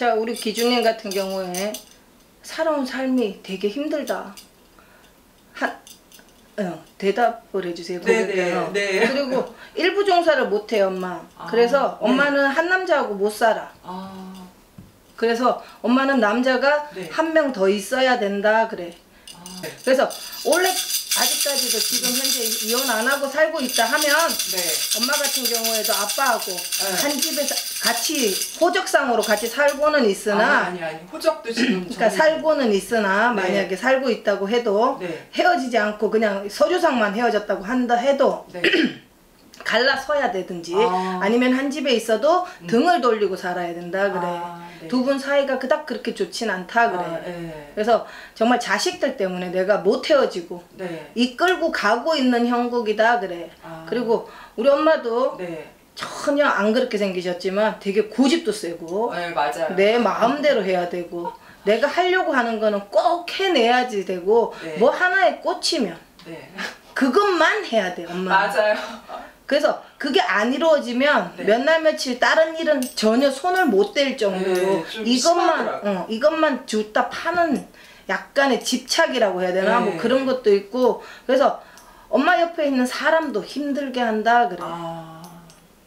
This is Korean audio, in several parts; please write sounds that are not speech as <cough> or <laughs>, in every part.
자, 우리 기준님 같은 경우에 살아온 삶이 되게 힘들다. 한, 어, 대답을 해주세요. 네. 네, 네. 그리고 일부 종사를 못해요, 엄마. 아, 그래서 네. 엄마는 한 남자하고 못 살아. 아, 그래서 엄마는 남자가 네. 한명 더 있어야 된다 그래. 아, 네. 그래서 원래 아직까지도 지금 현재 이혼 안 하고 살고 있다 하면 네. 엄마 같은 경우에도 아빠하고 네. 한 집에 사- 같이 호적상으로 같이 살고는 있으나 아니, 아니, 아니. 호적도 지금. 그러니까 살고는 있으나 네. 만약에 살고 있다고 해도 네. 헤어지지 않고 그냥 서류상만 헤어졌다고 한다 해도 네. <clears throat> 갈라서야 되든지 아. 아. 니면한 집에 있어도 등을 돌리고 살아야 된다 그래. 아, 네. 두분 사이가 그닥 그렇게 좋진 않다 그래. 아, 네. 그래서 정말 자식들 때문에 내가 못 헤어지고 네. 이끌고 가고 있는 형국이다 그래. 아. 그리고 우리 엄마도 네. 전혀 안 그렇게 생기셨지만 되게 고집도 세고 네. 내 마음대로 해야 되고 내가 하려고 하는 거는 꼭 해내야지 되고 네. 뭐 하나에 꽂히면 네. 그것만 해야 돼 엄마. 맞아요. 그래서 그게 안 이루어지면 네. 몇날 며칠 다른 일은 전혀 손을 못 댈 정도로 네, 좀 이것만 심하더라고요. 어, 이것만 주다 파는 약간의 집착이라고 해야 되나 네. 뭐 그런 것도 있고 그래서 엄마 옆에 있는 사람도 힘들게 한다 그래 아.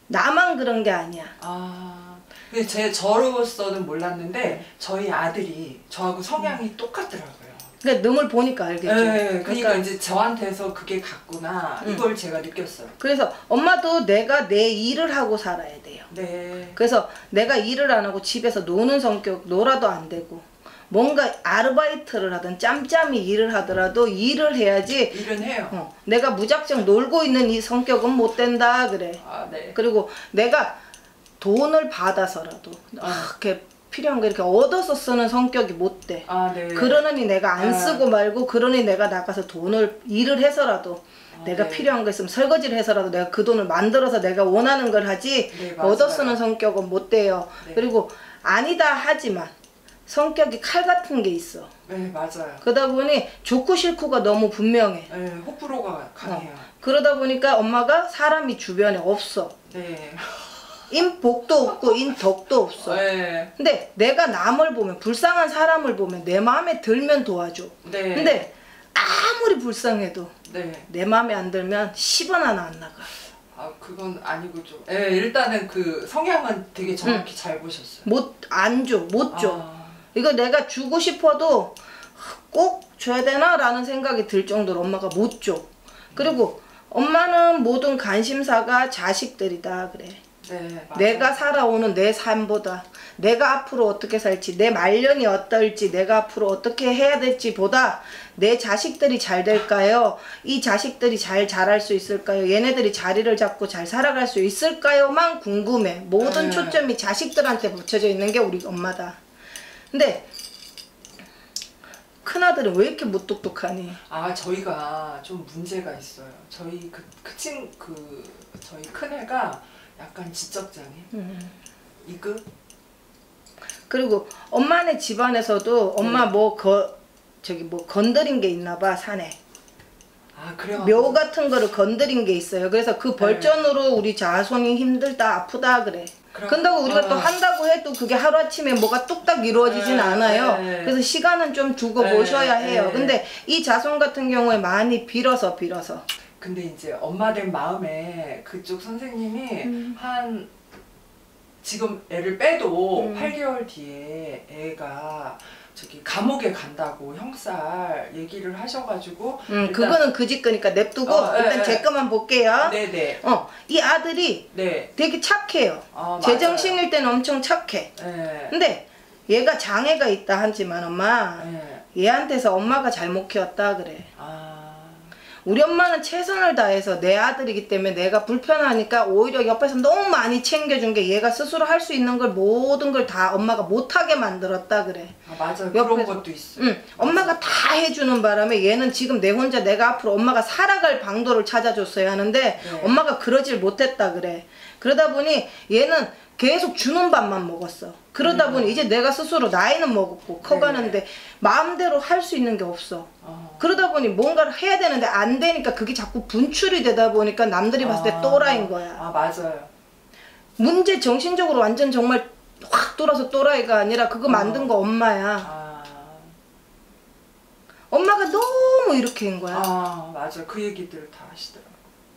나만 그런 게 아니야 아. 근데 제 저로서는 몰랐는데 저희 아들이 저하고 성향이 똑같더라고요. 그러니까 능을 보니까 알겠죠 네, 그러니까, 이제 저한테서 그게 같구나 음. 이걸 제가 느꼈어요. 그래서 엄마도 내가 내 일을 하고 살아야 돼요 네. 그래서 내가 일을 안 하고 집에서 노는 성격 놀아도 안 되고 뭔가 아르바이트를 하든 짬짬이 일을 하더라도 일을 해야지 일은 해요. 어, 내가 무작정 놀고 있는 이 성격은 못 된다 그래 아, 네. 그리고 내가 돈을 받아서라도 아, 이렇게 필요한 거 이렇게 얻어서 쓰는 성격이 못 돼. 아, 네. 그러느니 내가 안 아. 쓰고 말고 그러니 내가 나가서 돈을 일을 해서라도 아, 내가 네. 필요한 거 있으면 설거지를 해서라도 내가 그 돈을 만들어서 내가 원하는 걸 하지 네. 얻어 쓰는 성격은 못 돼요. 네. 그리고 아니다 하지만 성격이 칼 같은 게 있어. 네, 맞아요. 그러다 보니 좋고 싫고가 너무 분명해. 네, 호불호가 강해요. 그러다 보니까 엄마가 사람이 주변에 없어. 네. 인복도 없고 인덕도 없어. 네. 근데 내가 남을 보면 불쌍한 사람을 보면 내 마음에 들면 도와줘. 네. 근데 아무리 불쌍해도 네. 내 마음에 안 들면 10원 하나 안 나가. 아, 그건 아니고 좀. 네, 일단은 그 성향은 되게 정확히 잘 보셨어요. 못 안 줘, 못 줘. 아, 이거 내가 주고 싶어도 꼭 줘야 되나라는 생각이 들 정도로 엄마가 못 줘. 그리고 엄마는 모든 관심사가 자식들이다 그래. 네. 내가 살아오는 내 삶보다 내가 앞으로 어떻게 살지 내 말년이 어떨지 내가 앞으로 어떻게 해야 될지 보다 내 자식들이 잘 될까요 이 자식들이 잘 자랄 수 있을까요 얘네들이 자리를 잡고 잘 살아갈 수 있을까요만 궁금해 모든 네. 초점이 자식들한테 붙여져 있는 게 우리 엄마다 근데 큰아들은 왜 이렇게 무뚝뚝하니 아, 저희가 좀 문제가 있어요. 저희 그, 그 친, 그, 저희 큰애가 약간 지적장애. 음. 이급? 그리고 엄마네 집안에서도 엄마 뭐거 저기 뭐 건드린 게 있나 봐 산에 아, 그래요? 묘 같은 거를 건드린 게 있어요. 그래서 그 벌전으로 우리 자손이 힘들다 아프다 그래. 그럼- 근다고 우리가 또 아. 한다고 해도 그게 하루아침에 뭐가 뚝딱 이루어지진 네, 않아요. 네. 그래서 시간은 좀 두고 네, 모셔야 해요. 네. 근데 이 자손 같은 경우에 많이 빌어서 빌어서 근데 이제 엄마 된 마음에 그쪽 선생님이 음. 한 지금 애를 빼도 음. 8개월 뒤에 애가 저기 감옥에 간다고 형살 얘기를 하셔가지고 음, 그거는 그 집 거니까 냅두고 어, 네, 일단 네. 제 것만 볼게요. 네네 어, 이 아들이 네. 되게 착해요. 아, 제정신일 때는 엄청 착해. 네. 근데 얘가 장애가 있다 하지만 엄마 네. 얘한테서 엄마가 잘못 키웠다 그래. 아 우리 엄마는 최선을 다해서 내 아들이기 때문에 내가 불편하니까 오히려 옆에서 너무 많이 챙겨준 게 얘가 스스로 할 수 있는 걸 모든 걸 다 엄마가 못하게 만들었다 그래. 아, 그런 옆에서- 것도 있어요. 응, 엄마가 다 해주는 바람에 얘는 지금 내 혼자 내가 앞으로 엄마가 살아갈 방도를 찾아줬어야 하는데 네. 엄마가 그러질 못했다 그래. 그러다 보니 얘는 계속 주는 밥만 먹었어. 그러다 음. 보니 이제 내가 스스로 나이는 먹었고 커가는데 마음대로 할 수 있는 게 없어. 어. 그러다 보니 뭔가를 해야 되는데 안 되니까 그게 자꾸 분출이 되다 보니까 남들이 봤을 때 아. 또라이인 거야. 아 맞아요. 문제 정신적으로 완전 정말 확 돌아서 또라이가 아니라 그거 만든 거 엄마야. 아, 엄마가 너무 이렇게 한 거야. 아 맞아 그 얘기들을 다 하시더라고.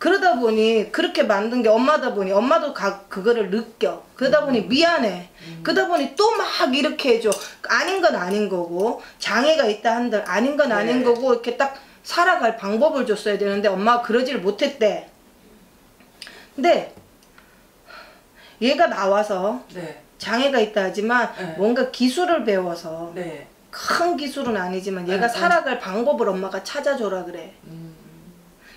그러다 보니 그렇게 만든 게 엄마다 보니 엄마도 가, 그거를 느껴. 그러다 보니 미안해. 그러다 보니 또 막 이렇게 해줘. 아닌 건 아닌 거고 장애가 있다 한들 아닌 건 아닌 네. 거고 이렇게 딱 살아갈 방법을 줬어야 되는데 엄마가 그러지를 못했대. 근데 얘가 나와서 네, 장애가 있다 하지만 네. 뭔가 기술을 배워서 네. 큰 기술은 아니지만 얘가. 살아갈 방법을 엄마가 찾아줘라 그래. 음,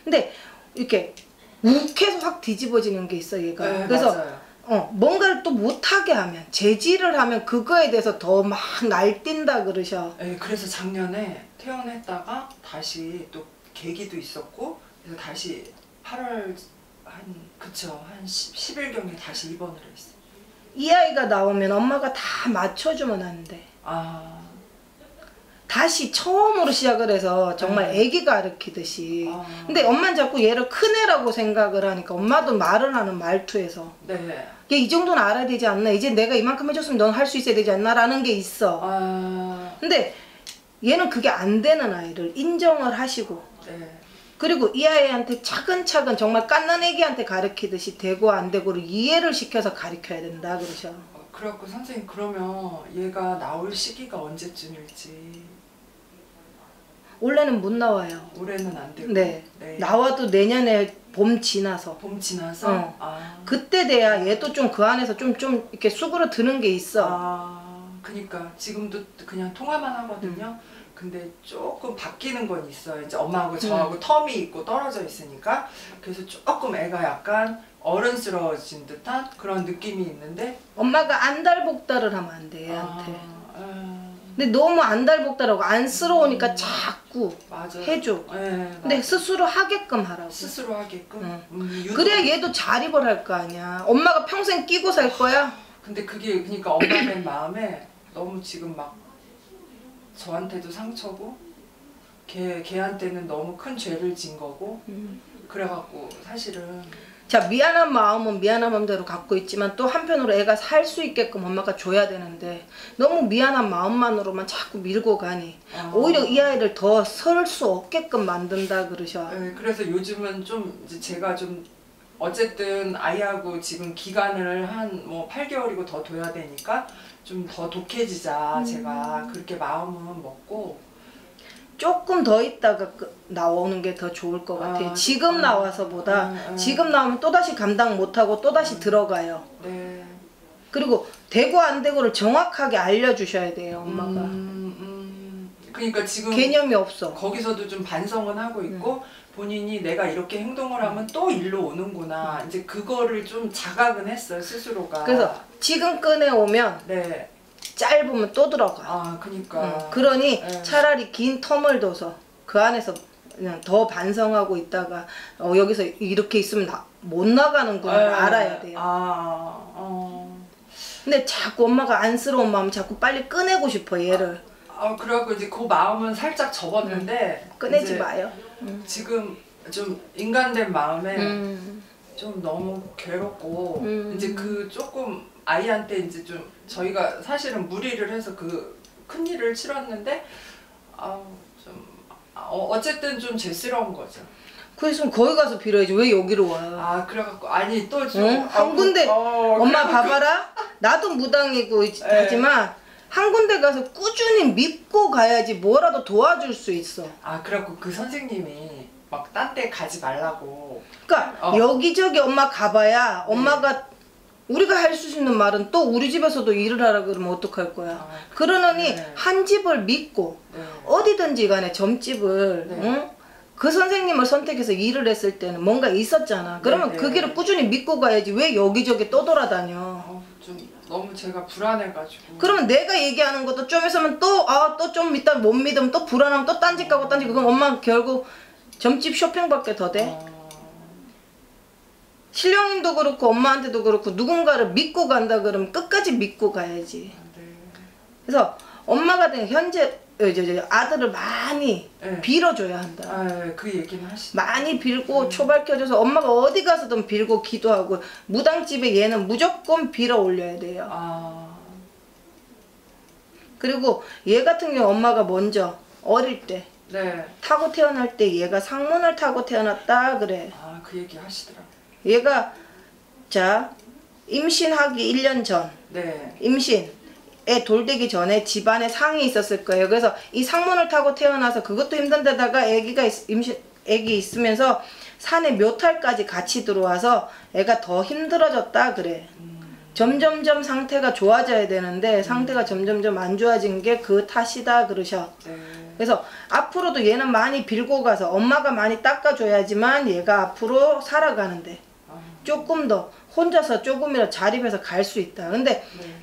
근데 이렇게 욱해서 확 뒤집어지는 게 있어 얘가. 네, 그래서 맞아요. 어 뭔가를 또 못하게 하면 재질을 하면 그거에 대해서 더 막 날뛴다 그러셔. 네, 그래서 작년에 퇴원했다가 다시 또 계기도 있었고 그래서 다시 8월 한 그쵸 한 10, 10일경에 다시 입원을 했어요. 이 아이가 나오면 엄마가 다 맞춰주면 안 돼. 아, 다시 처음으로 시작을 해서 정말 네. 애기 가르키듯이. 아. 근데 엄마는 자꾸 얘를 큰애라고 생각을 하니까 엄마도 말을 하는 말투에서 네. 얘이 정도는 알아야 되지 않나? 이제 내가 이만큼 해줬으면 넌 할 수 있어야 되지 않나? 라는 게 있어. 아, 근데 얘는 그게 안 되는 아이를 인정을 하시고 네. 그리고 이 아이한테 차근차근 정말 깐난 애기한테 가르치듯이 되고 안 되고를 이해를 시켜서 가르쳐야 된다 그러셔. 어, 그래갖고 선생님 그러면 얘가 나올 시기가 언제쯤일지 원래는 못 나와요. 올해는 안 되고 네. 네. 나와도 내년에 봄 지나서 봄 지나서 어. 아, 그때 돼야 얘도 좀 그 안에서 좀좀 이렇게 쑥으로 드는 게 있어. 아, 그니까 지금도 그냥 통화만 하거든요. 근데 조금 바뀌는 건 있어요. 이제 엄마하고 저하고 텀이 있고 떨어져 있으니까 그래서 조금 애가 약간 어른스러워진 듯한 그런 느낌이 있는데 엄마가 안달복달을 하면 안 돼 얘한테. 아, 아, 근데 너무 안달복달하고 안쓰러우니까 자꾸 맞아. 해줘. 네, 근데 맞아. 스스로 하게끔 하라고. 스스로 하게끔. 응. 음, 그래야 얘도 자립을 할 거 아니야. 엄마가 평생 끼고 살 거야? 근데 그게 그러니까 엄마 된 마음에 너무 지금 막 저한테도 상처고 걔 걔한테는 너무 큰 죄를 진 거고 그래갖고 사실은 자 미안한 마음은 미안한 마음대로 갖고 있지만 또 한편으로 애가 살 수 있게끔 엄마가 줘야 되는데 너무 미안한 마음만으로만 자꾸 밀고 가니 아. 오히려 이 아이를 더 설 수 없게끔 만든다 그러셔. 네, 그래서 요즘은 좀 제가 좀 어쨌든 아이하고 지금 기간을 한 뭐 8개월이고 더 둬야 되니까 좀 더 독해지자 제가 그렇게 마음은 먹고 조금 더 있다가 그- 나오는 게 더 좋을 것 같아요. 아, 지금 아, 나와서보다 아, 아. 지금 나오면 또 다시 감당 못하고 또 다시 들어가요. 네 그리고 되고 안 되고를 정확하게 알려주셔야 돼요, 엄마가. 음, 음, 그러니까 지금 개념이 없어. 거기서도 좀 반성은 하고 있고 본인이 내가 이렇게 행동을 하면 또 일로 오는구나 이제 그거를 좀 자각은 했어요 스스로가 그래서 지금 꺼내 오면 네 짧으면 또 들어가. 아 그니까 응. 그러니 네. 차라리 긴 텀을 둬서 그 안에서 그냥 더 반성하고 있다가 어, 여기서 이렇게 있으면 나, 못 나가는구나 네. 알아야 돼요. 아, 어. 근데 자꾸 엄마가 안쓰러운 마음 자꾸 빨리 꺼내고 싶어 얘를 아 그래갖고 이제 그 마음은 살짝 접었는데 꺼내지 이제 마요. 지금 좀 인간된 마음에 음. 좀 너무 괴롭고 음. 이제 그 조금 아이한테 이제 좀 저희가 사실은 무리를 해서 그 큰 일을 치렀는데 아좀 어, 어쨌든 좀 죄스러운 거죠. 그래서 거기 가서 빌어야지 왜 여기로 와? 아 그래갖고 아니 또좀 응? 한 군데 엄마 봐봐라. 나도 무당이고 네. 하지만 한 군데 가서 꾸준히 믿고 가야지 뭐라도 도와줄 수 있어. 아 그래갖고 그 선생님이 막 딴 데 가지 말라고 그러니까 어. 여기저기 엄마 가봐야 엄마가 우리가 할 수 있는 말은 또 우리 집에서도 일을 하라 그러면 어떡할 거야. 아, 그러느니 네. 한 집을 믿고 네. 어디든지 간에 점집을 네. 응? 그 선생님을 선택해서 일을 했을 때는 뭔가 있었잖아. 그러면 네, 그 네. 길을 꾸준히 믿고 가야지 왜 여기저기 떠돌아다녀. 어, 좀 너무 제가 불안해가지고 그러면 내가 얘기하는 것도 좀 있으면 또 아 또 좀 이따 못 믿으면 또 불안하면 또 딴집 가고 가고 그럼 엄마 결국 점집 쇼핑밖에 더 돼? 어, 신령님도 그렇고 엄마한테도 그렇고 누군가를 믿고 간다 그러면 끝까지 믿고 가야지. 네. 그래서 엄마가 된 현재 어, 아들을 많이 네. 빌어줘야 한다. 아, 네, 그 얘기는 하시. 많이 빌고 초발 켜줘서 엄마가 어디 가서든 빌고 기도하고 무당집에 얘는 무조건 빌어 올려야 돼요. 아, 그리고 얘 같은 경우 엄마가 먼저 어릴 때 네. 타고 태어날 때 얘가 상문을 타고 태어났다 그래. 아, 그 얘기 하시더라고요. 얘가 자 임신하기 1년 전 네. 임신 에 돌되기 전에 집안에 상이 있었을 거예요. 그래서 이 상문을 타고 태어나서 그것도 힘든데다가 아기가 있- 임신 아기 있으면서 산에 묘탈까지 같이 들어와서 애가 더 힘들어졌다 그래. 점점점 상태가 좋아져야 되는데 상태가 점점점 안 좋아진 게 그 탓이다 그러셔. 네. 그래서 앞으로도 얘는 많이 빌고 가서 엄마가 많이 닦아줘야지만 얘가 앞으로 살아가는데 아, 조금 더 혼자서 조금이라도 자립해서 갈 수 있다. 근데 네.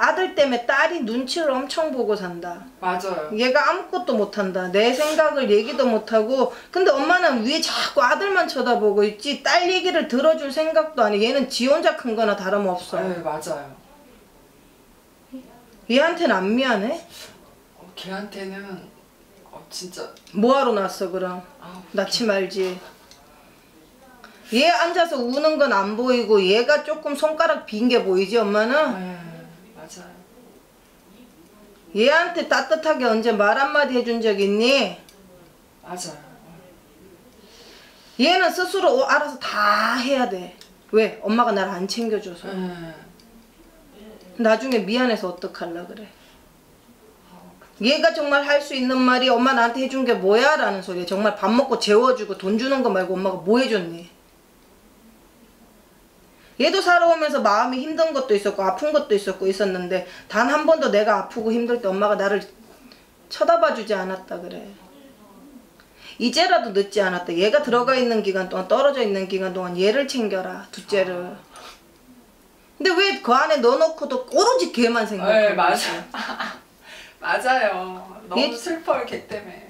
아들 때문에 딸이 눈치를 엄청 보고 산다. 맞아요. 얘가 아무것도 못한다. 내 생각을 얘기도 못하고. 근데 엄마는 위에 자꾸 아들만 쳐다보고 있지. 딸 얘기를 들어줄 생각도 아니. 얘는 지 혼자 큰 거나 다름없어. 네, 맞아요. 얘한테는 안 미안해? 어, 걔한테는 어, 진짜 뭐하러 났어 그럼? 아, 낳지 말지. 얘 앉아서 우는 건 안 보이고 얘가 조금 손가락 빈 게 보이지 엄마는? 네, 맞아요. 얘한테 따뜻하게 언제 말 한마디 해준 적 있니? 맞아요. 얘는 스스로 알아서 다 해야 돼. 왜? 엄마가 날안 챙겨줘서. 네. 나중에 미안해서 어떡할라 그래. 얘가 정말 할 수 있는 말이 엄마 나한테 해준 게 뭐야? 라는 소리야. 정말 밥 먹고 재워주고 돈 주는 거 말고 엄마가 뭐 해줬니? 얘도 살아오면서 마음이 힘든 것도 있었고 아픈 것도 있었고 있었는데 단 한 번도 내가 아프고 힘들 때 엄마가 나를 쳐다봐 주지 않았다 그래. 이제라도 늦지 않았다. 얘가 들어가 있는 기간 동안 떨어져 있는 기간 동안 얘를 챙겨라. 둘째를. 근데 왜 그 안에 넣어놓고도 오로지 걔만 생각하고 네, 맞아요. 있어? <laughs> 맞아요. 너무 얘- 슬퍼요, 걔 때문에.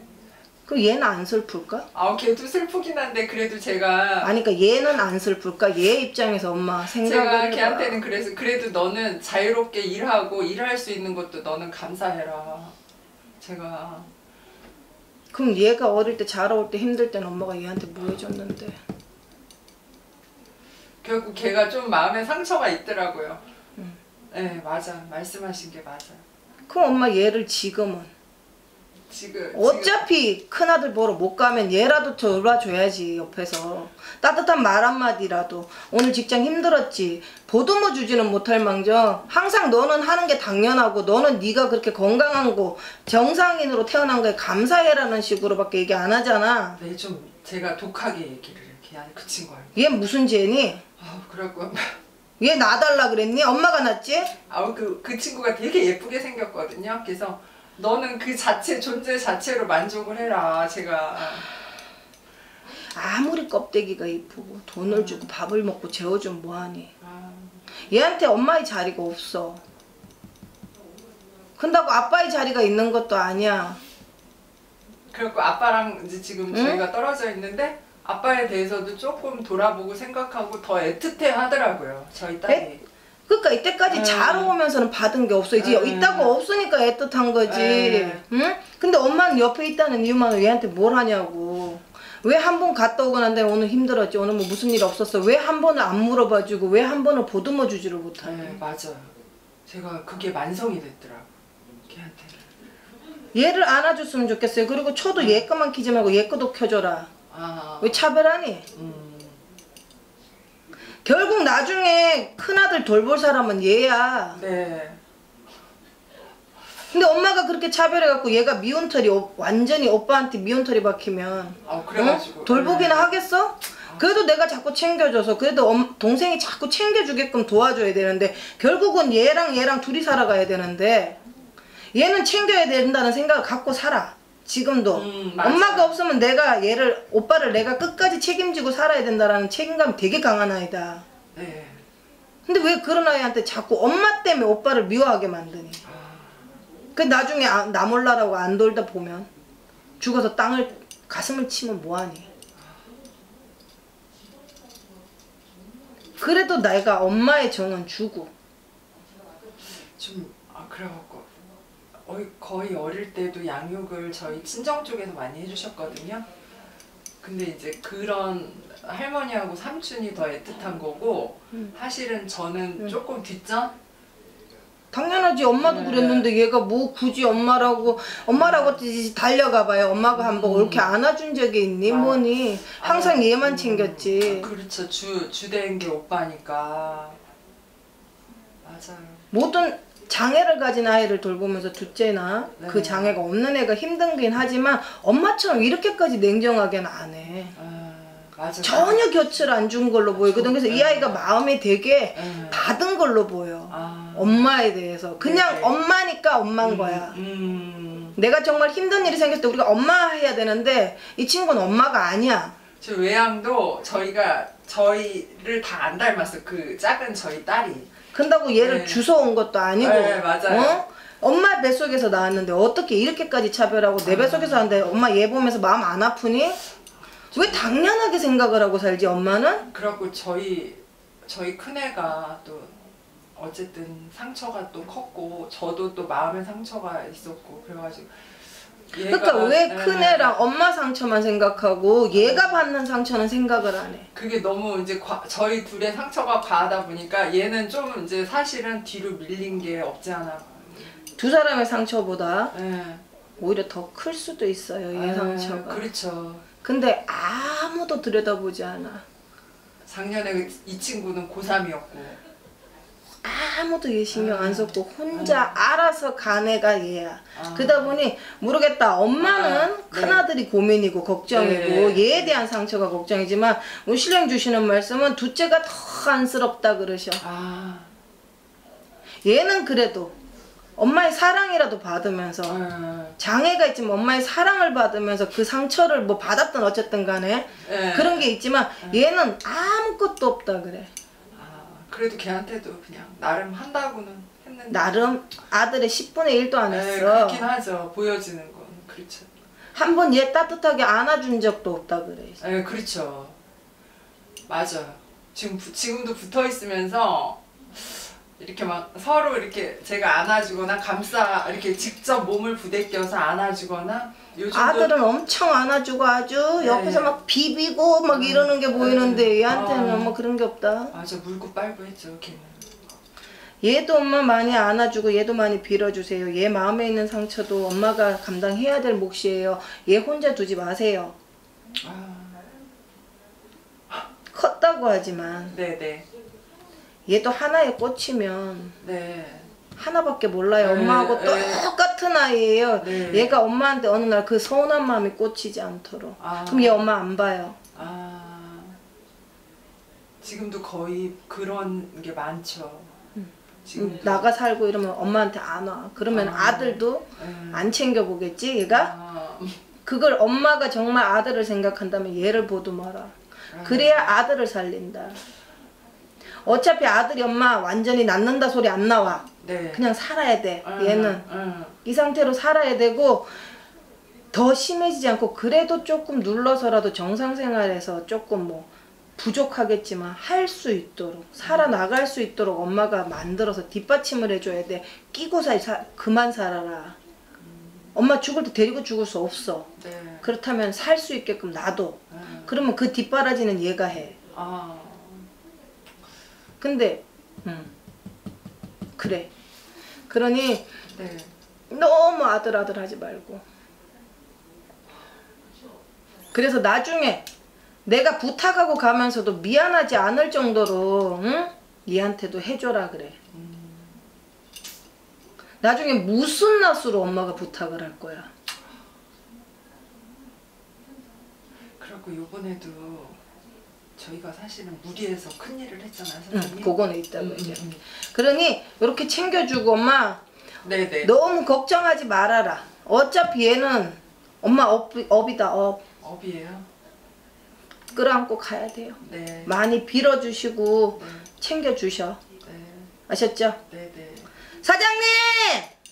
그 얘는 안 슬플까? 아, 걔도 슬프긴 한데 그래도 제가 아니 그러니까 얘는 안 슬플까? 얘 입장에서 엄마 생각을 제가 해봐. 걔한테는 그래서 그래도 너는 자유롭게 일하고 일할 수 있는 것도 너는 감사해라. 제가 그럼 얘가 어릴 때 자라올 때 힘들 때는 엄마가 얘한테 뭐 해줬는데 결국 걔가 좀 마음에 상처가 있더라고요. 네, 맞아. 말씀하신 게 맞아요. 그럼 엄마 얘를 지금은 지금 어차피 큰 아들 보러 못 가면 얘라도 돌봐줘야지 옆에서 따뜻한 말 한마디라도 오늘 직장 힘들었지 보듬어 주지는 못할 망정 항상 너는 하는 게 당연하고 너는 네가 그렇게 건강한 거 정상인으로 태어난 거에 감사해라는 식으로밖에 얘기 안 하잖아 네, 좀 제가 독하게 얘기를 걔한테 그 친구한테. 얘 무슨 죄니? 아, 그래갖고 얘 놔달라 그랬니? 엄마가 낳지? 아우 그, 그 친구가 되게 예쁘게 생겼거든요. 그래서 너는 그 자체 존재 자체로 만족을 해라. 제가 아무리 껍데기가 이쁘고 돈을 주고 밥을 먹고 재워주면 뭐하니 아, 얘한테 엄마의 자리가 없어. 근다고 아빠의 자리가 있는 것도 아니야. 그래갖고 아빠랑 이제 지금 응? 저희가 떨어져 있는데 아빠에 대해서도 조금 돌아보고 생각하고 더 애틋해 하더라고요. 저희 딸이. 그러니까 이때까지 음. 자라오면서는 받은 게 없어. 이제 음. 있다고 없으니까 애틋한 거지. 음. 응? 근데 엄마는 옆에 있다는 이유만 얘한테 뭘 하냐고. 왜 한 번 갔다 오고 난 다음에 오늘 힘들었지? 오늘 뭐 무슨 일 없었어? 왜 한 번을 안 물어봐주고 왜 한 번을 보듬어 주지를 못하니? 네, 맞아요. 제가 그게 만성이 됐더라고. 걔한테. 얘를 안아줬으면 좋겠어요. 그리고 초도 얘 거만 키지 말고 얘 거도 켜줘라. 아, 왜 차별하니? 음, 결국 나중에 큰아들 돌볼 사람은 얘야. 네. 근데 엄마가 그렇게 차별해갖고 얘가 미운 털이 오- 완전히 오빠한테 미운 털이 박히면 아, 그래가지고. 어? 돌보기나 네. 하겠어? 그래도 내가 자꾸 챙겨줘서 그래도 엄- 동생이 자꾸 챙겨주게끔 도와줘야 되는데 결국은 얘랑 얘랑 둘이 살아가야 되는데 얘는 챙겨야 된다는 생각을 갖고 살아 지금도 음, 맞아. 엄마가 없으면 내가 얘를 오빠를 내가 끝까지 책임지고 살아야 된다라는 책임감이 되게 강한 아이다 네. 근데 왜 그런 아이한테 자꾸 엄마 때문에 오빠를 미워하게 만드니 그 나중에 아, 나 몰라라고 안 돌다 보면 죽어서 땅을 가슴을 치면 뭐하니? 그래도 내가 엄마의 정은 주고 좀, 아, 그래갖고. 거의, 어릴 때도 양육을 저희 친정 쪽에서 많이 해주셨거든요. 근데 이제 그런 할머니하고 삼촌이 더 애틋한 거고, 사실은 저는 음. 조금 뒷전? 당연하지 엄마도 네. 그랬는데 얘가 뭐 굳이 엄마라고 엄마라고 달려가 봐요 엄마가 한번 음. 이렇게 안아준 적이 있니 아. 뭐니 항상 아, 얘만 음, 챙겼지 아, 그렇죠. 주 주된 게 오빠니까. 맞아요. 모든 장애를 가진 아이를 돌보면서 둘째나 네. 그 장애가 없는 애가 힘든긴 하지만 엄마처럼 이렇게까지 냉정하게는 안 해. 아. 전혀 곁을 안 준 걸로 보이거든. 그래서 이 아이가 마음이 되게 네. 닫은 걸로 보여. 아. 엄마에 대해서. 그냥 네. 엄마니까 엄마인 거야. 음. 내가 정말 힘든 일이 생겼을 때 우리가 엄마 해야 되는데 이 친구는 엄마가 아니야. 저 외양도 저희가 저희를 다 안 닮았어. 그 작은 저희 딸이. 근다고 얘를 네. 주워온 것도 아니고. 네, 맞아요. 어? 엄마 뱃속에서 나왔는데 어떻게 이렇게까지 차별하고 내 뱃속에서 하는데 엄마 얘 보면서 마음 안 아프니? 왜 당연하게 생각을 하고 살지 엄마는? 그래갖고 저희 저희 큰애가 또 어쨌든 상처가 또 컸고 저도 또 마음의 상처가 있었고 그래가지고 그러니까 왜 네. 큰애랑 엄마 상처만 생각하고 얘가 받는 상처는 생각을 안 해? 그게 너무 이제 과- 저희 둘의 상처가 과하다 보니까 얘는 좀 이제 사실은 뒤로 밀린 게 없지 않아. 두 사람의 상처보다 네. 오히려 더 클 수도 있어요 얘 아, 상처가. 그렇죠. 근데 아무도 들여다보지 않아. 작년에 이 친구는 고3이었고 아무도 얘 신경 아. 안 썼고 혼자 알아서 간 애가 얘야. 아. 그러다 보니 모르겠다. 엄마는 아, 네. 큰아들이 고민이고 걱정이고 네. 얘에 대한 상처가 걱정이지만 우리 신령 주시는 말씀은 둘째가 더 안쓰럽다 그러셔. 아, 얘는 그래도 엄마의 사랑이라도 받으면서 어, 장애가 있지만 엄마의 사랑을 받으면서 그 상처를 뭐 받았든 어쨌든 간에 네. 그런 게 있지만 얘는 아무것도 없다 그래. 아, 그래도 걔한테도 그냥 나름 한다고는 했는데 나름 아들의 10분의 1도 안 네, 했어. 그렇긴 하죠. 보여지는 건 그렇죠. 한 번 얘 따뜻하게 안아준 적도 없다 그래. 네, 그렇죠. 맞아요. 지금 부- 지금도 붙어 있으면서 이렇게 막 서로 이렇게 제가 안아주거나 감싸 이렇게 직접 몸을 부대껴서 안아주거나 아들은 엄청 안아주고 아주 네. 옆에서 막 비비고 막 이러는 게 보이는데 얘한테는 아. 뭐 그런 게 없다. 맞아 물고 빨고 했죠 걔는. 얘도 엄마 많이 안아주고 얘도 많이 빌어주세요. 얘 마음에 있는 상처도 엄마가 감당해야 될 몫이에요. 얘 혼자 두지 마세요. 아, 컸다고 하지만 네네 얘도 하나에 꽂히면 네. 하나밖에 몰라요. 네, 엄마하고 네. 똑같은 아이예요. 네. 얘가 엄마한테 어느 날 그 서운한 마음이 꽂히지 않도록. 아. 그럼 얘 엄마 안 봐요. 아 지금도 거의 그런 게 많죠. 지금 나가 살고 이러면 엄마한테 안 와. 그러면 아. 아. 들도 네. 안 챙겨 보겠지 얘가? 아, 그걸 엄마가 정말 아들을 생각한다면 얘를 보도 마라. 아. 그래야 아들을 살린다. 어차피 아들이 엄마 완전히 낳는다 소리 안 나와. 네. 그냥 살아야 돼. 아, 얘는 아, 이 상태로 살아야 되고 더 심해지지 않고 그래도 조금 눌러서라도 정상 생활에서 조금 뭐 부족하겠지만 할 수 있도록 살아나갈 수 있도록 엄마가 만들어서 뒷받침을 해줘야 돼. 끼고 살 사, 그만 살아라. 엄마 죽을 때 데리고 죽을 수 없어. 네. 그렇다면 살 수 있게끔 놔둬. 아, 그러면 그 뒷바라지는 얘가 해. 아, 근데 음 그래. 그러니 네. 너무 아들아들 하지 말고. 그래서 나중에 내가 부탁하고 가면서도 미안하지 않을 정도로 응? 얘한테도 해줘라 그래. 나중에 무슨 낯으로 엄마가 부탁을 할 거야. 그리고 요번에도 저희가 사실은 무리해서 큰 일을 했잖아요, 응, 선생님. 병원에 있다고 음, 이제. 음, 음. 그러니 이렇게 챙겨주고 엄마 네네. 너무 걱정하지 말아라. 어차피 얘는 엄마 업, 업이다 업. 업이에요. 끌어안고 가야 돼요. 네. 많이 빌어주시고 네. 챙겨주셔. 네. 아셨죠? 네네. 사장님!